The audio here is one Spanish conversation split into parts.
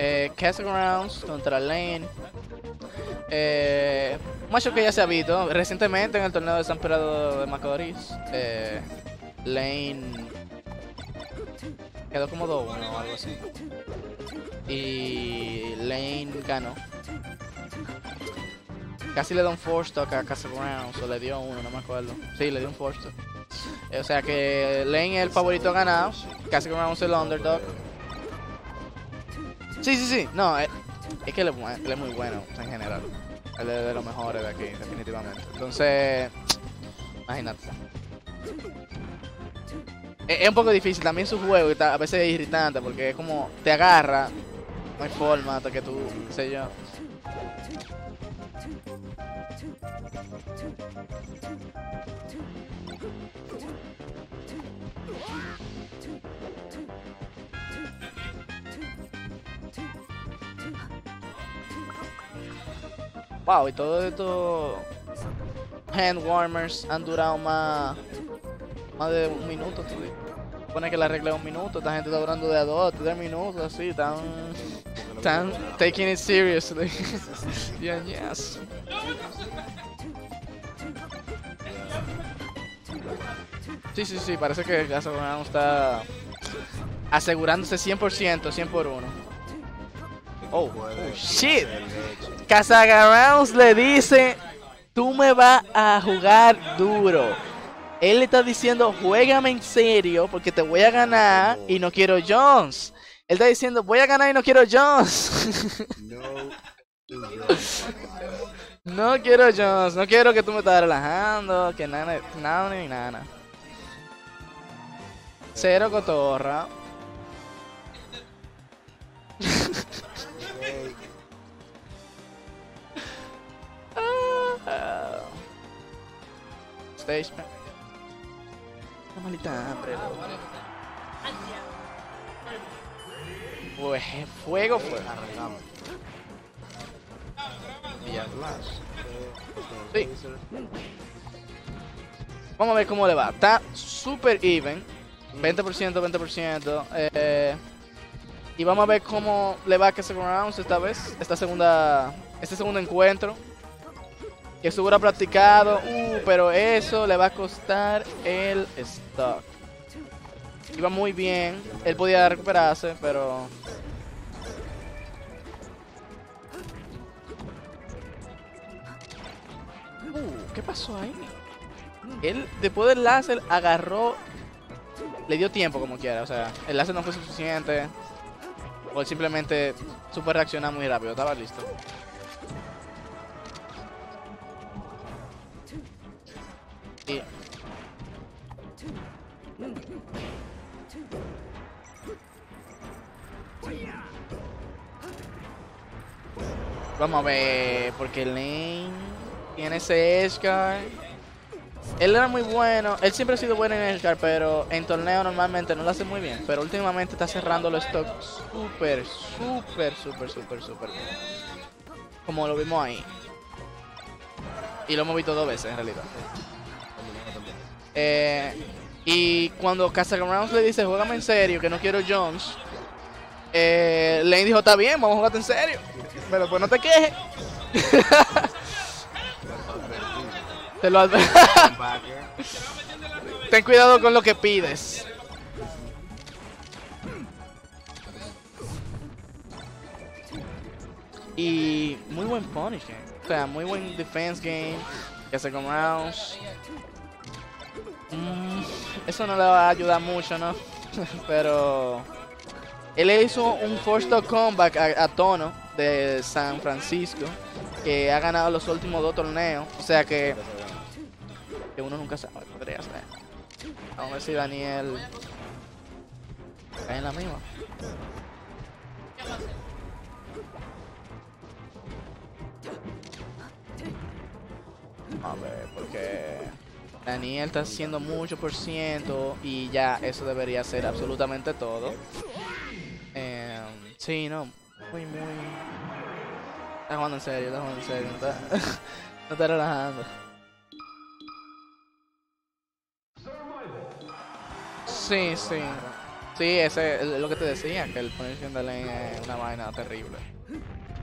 Eh, Castle Grounds contra Lane. Eh, macho que ya se ha visto recientemente en el torneo de San Pedro de Macorís. Eh, Lane quedó como 2-1 o algo así. Y Lane ganó. Casi le dio un force talk a Castle Grounds, o le dio uno, no me acuerdo. Sí, le dio un force. O sea que Lane es el favorito ganado. Castle Grounds es el underdog. Sí, sí, sí. No, es, es que él es, muy bueno en general. Él es de los mejores de aquí, definitivamente. Entonces, imagínate. Es, es un poco difícil también su juego, a veces es irritante porque es como te agarra, no hay forma hasta que tú, qué sé yo. Wow, y todo esto hand warmers han durado más más de un minuto, tú. Pone que la regla es un minuto, esta gente está durando de a dos, tres minutos, así, tan tan taking it seriously. yeah, yes. Sí, sí, sí, parece que Brown está asegurándose 100%, 100 por 1. Oh, oh, shit. Casagrounds le dice, tú me vas a jugar duro. Él le está diciendo, juégame en serio porque te voy a ganar y no quiero Jones. Él está diciendo, voy a ganar y no quiero Jones. No, no quiero Jones, no quiero que tú me estás relajando, que nada, nada ni nada. Cero cotorra. Ah. Stage. Una maldita hambre, loco. Fue- Fuego, fuego. arrancamos. Y ya. Flash. Sí. Vamos a ver cómo le va. Está super even. 20%, 20%. Eh, y vamos a ver cómo le va a Castle Rounds esta vez. Esta segunda, este segundo encuentro. Que seguro ha practicado. Uh, pero eso le va a costar el stock. Iba muy bien. Él podía recuperarse, pero... Uh, ¿qué pasó ahí? Él, después del láser, agarró. Le dio tiempo como quiera. O sea, el láser no fue suficiente. O él simplemente supo reaccionar muy rápido. Estaba listo. Vamos a ver, porque Lane tiene ese Edgeguard. Él era muy bueno, él siempre ha sido bueno en Edgeguard, pero en torneo normalmente no lo hace muy bien. Pero últimamente está cerrando los stocks súper, súper, súper, súper, súper bien. Como lo vimos ahí. Y lo hemos visto dos veces en realidad. Eh, y cuando Casagrounds le dice, juégame en serio, que no quiero Jones. Eh, Lane dijo, está bien, vamos a jugarte en serio. Pero pues no te quejes. Te lo adver- Backer. Ten cuidado con lo que pides. Y muy buen punish game. O sea, muy buen defense game. Que se rounds. Mm, eso no le va a ayudar mucho, ¿no? Pero él le hizo un first comeback a, a Tono de San Francisco. Que ha ganado los últimos dos torneos. O sea que que uno nunca sabe, podría. Vamos a ver si Daniel cae en la misma. A ver, porque Daniel está haciendo mucho por ciento y ya eso debería ser absolutamente todo. Sí, no, muy, muy... Está jugando en serio, está jugando en serio, no está, no relajando. Sí, sí. Sí, ese es lo que te decía, que el de Lane es una vaina terrible.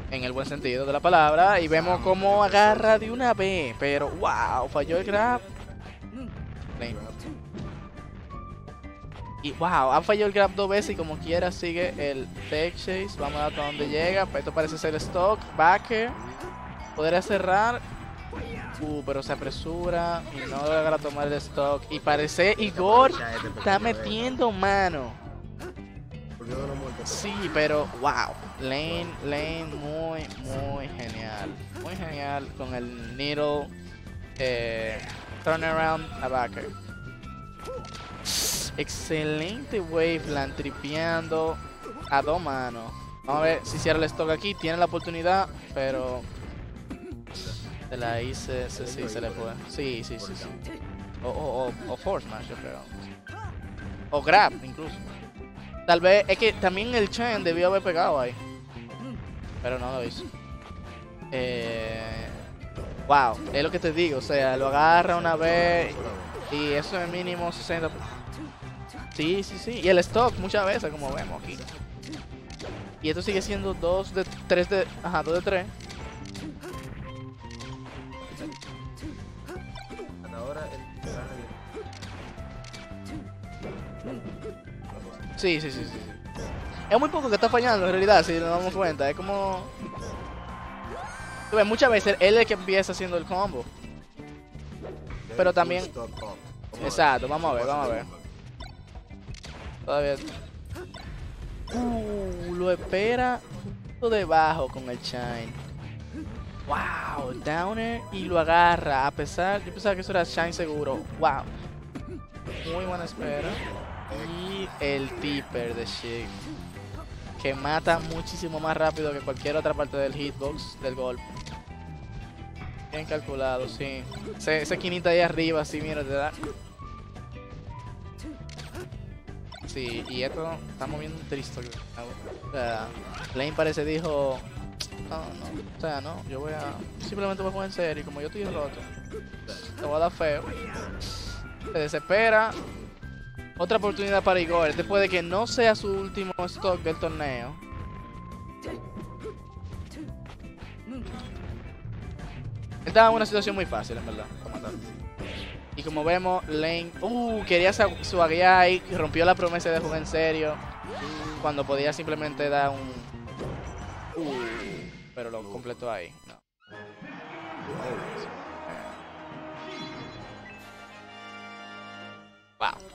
En el buen sentido de la palabra. Y vemos cómo agarra de una vez. Pero wow, falló el grab. Lane. Y wow, ha fallado el grab dos veces y como quiera sigue el tech chase. Vamos a ver hasta dónde llega. Esto parece ser stock. Backer. Podría cerrar. Uh, pero se apresura y no logra tomar el stock. Y parece Igor está metiendo mano. Sí, pero wow. Lane, Lane, muy, muy genial. Muy genial con el needle eh, turnaround a backer. Excelente waveland tripeando a dos manos. Vamos a ver si cierra el stock aquí. Tiene la oportunidad, pero se la hice, sí, sí, se le fue. Sí, sí, sí. O, o, o, o force smash, yo creo. O grab, incluso. Tal vez, es que también el Chen debió haber pegado ahí. Pero no lo hizo. Eh, wow, es lo que te digo, o sea, lo agarra una vez y eso es mínimo 60. Sí, sí, sí. Y el stock muchas veces, como vemos aquí. Y esto sigue siendo 2 de 3 de. Ajá, 2 de 3. Hasta ahora el Sí, sí, sí, sí. sí. Es muy poco que está fallando en realidad, si nos damos cuenta. Es como. Tú ves, muchas veces él es el que empieza haciendo el combo. Pero también- Exacto, vamos a ver, vamos a ver. Todavía. Uh, lo espera justo debajo con el Shine. Wow, Downer y lo agarra. A pesar, yo pensaba que eso era Shine seguro. Wow. Muy buena espera. Y el Tipper de Shig. Que mata muchísimo más rápido que cualquier otra parte del hitbox del golpe. Bien calculado, sí. Ese, esa esquinita ahí arriba, sí, mira, te da. Sí, y esto estamos viendo un triste. O sea, Lane parece dijo. O sea, no, yo voy a. Simplemente voy a jugar en serio, y como yo estoy roto. Te voy a dar feo. Se desespera. Otra oportunidad para Igor, después de que no sea su último stock del torneo. Estaba en una situación muy fácil, en verdad, para matarlo. Y como vemos, Lane, uh, quería su- ahí, y rompió la promesa de jugar en serio. Cuando podía simplemente dar un. Uh, pero lo completó ahí. No. Wow.